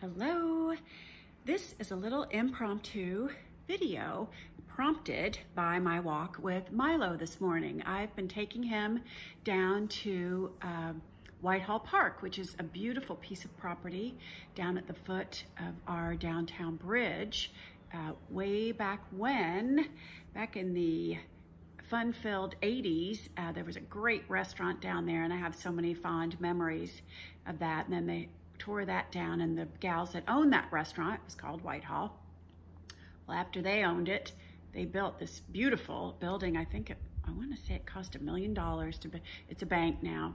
Hello. This is a little impromptu video prompted by my walk with Milo this morning. I've been taking him down to uh, Whitehall Park, which is a beautiful piece of property down at the foot of our downtown bridge. Uh, way back when, back in the fun-filled 80s, uh, there was a great restaurant down there and I have so many fond memories of that. And then they tore that down and the gals that owned that restaurant, it was called Whitehall. Well, after they owned it, they built this beautiful building. I think it, I want to say it cost a million dollars to be, it's a bank now.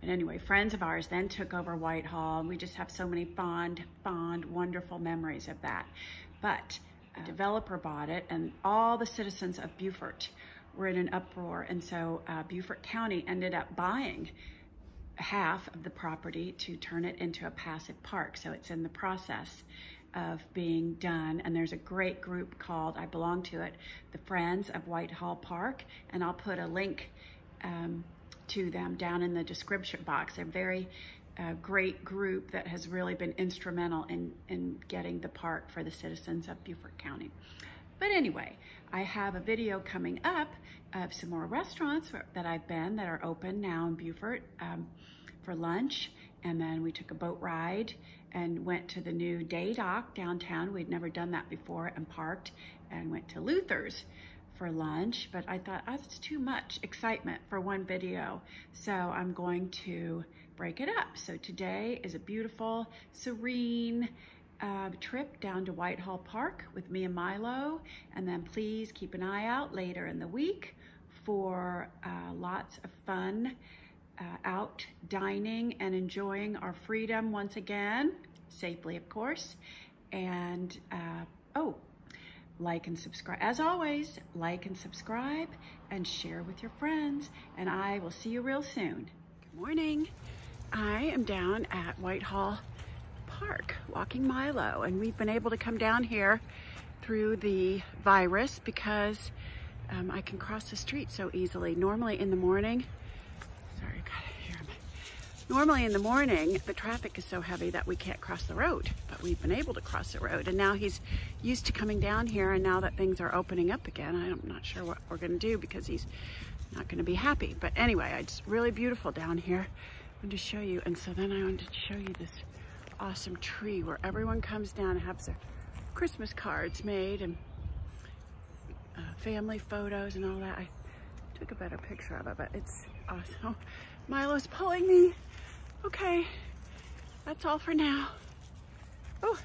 But anyway, friends of ours then took over Whitehall and we just have so many fond, fond, wonderful memories of that. But a developer bought it and all the citizens of Beaufort were in an uproar. And so uh, Beaufort County ended up buying half of the property to turn it into a passive park. So it's in the process of being done. And there's a great group called, I belong to it, the Friends of Whitehall Park. And I'll put a link um, to them down in the description box. They're a very uh, great group that has really been instrumental in, in getting the park for the citizens of Beaufort County. But anyway, I have a video coming up of some more restaurants that I've been that are open now in Beaufort um, for lunch. And then we took a boat ride and went to the new day dock downtown. We'd never done that before and parked and went to Luther's for lunch. But I thought, oh, that's too much excitement for one video. So I'm going to break it up. So today is a beautiful, serene, uh, trip down to Whitehall Park with me and Milo. And then please keep an eye out later in the week for uh, lots of fun uh, out dining and enjoying our freedom once again, safely of course. And uh, oh, like and subscribe. As always, like and subscribe and share with your friends. And I will see you real soon. Good morning. I am down at Whitehall Park walking Milo and we've been able to come down here through the virus because um, I can cross the street so easily. Normally in the morning, sorry, gotta hear him. Normally in the morning, the traffic is so heavy that we can't cross the road, but we've been able to cross the road. And now he's used to coming down here and now that things are opening up again, I'm not sure what we're gonna do because he's not gonna be happy. But anyway, it's really beautiful down here. I wanted to show you. And so then I wanted to show you this awesome tree where everyone comes down and has their Christmas cards made and uh, family photos and all that. I took a better picture of it, but it's awesome. Milo's pulling me. Okay, that's all for now. Oh.